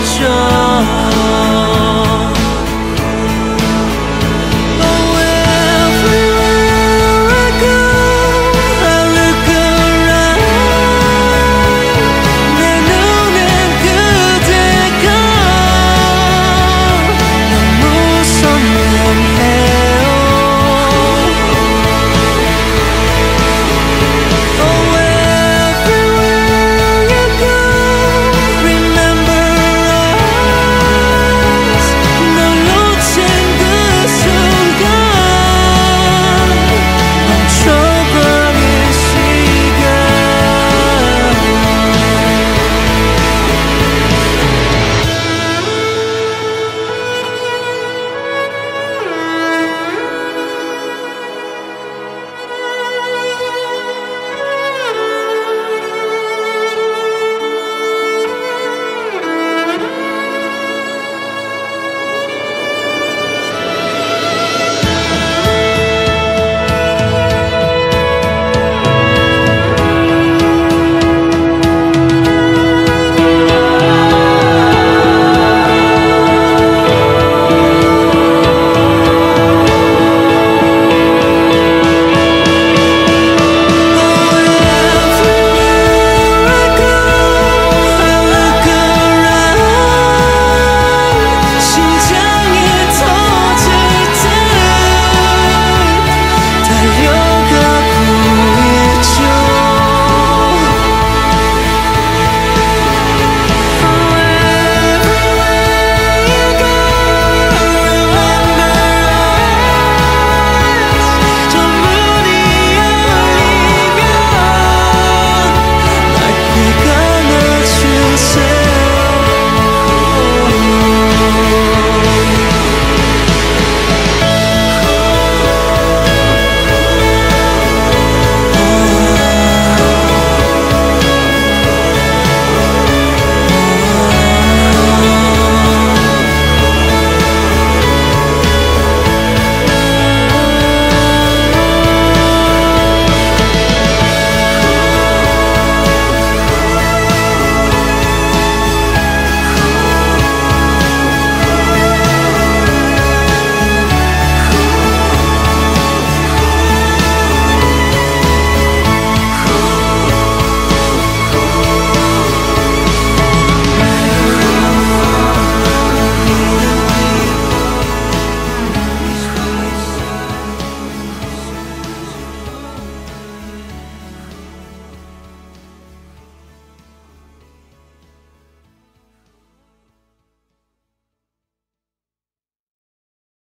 就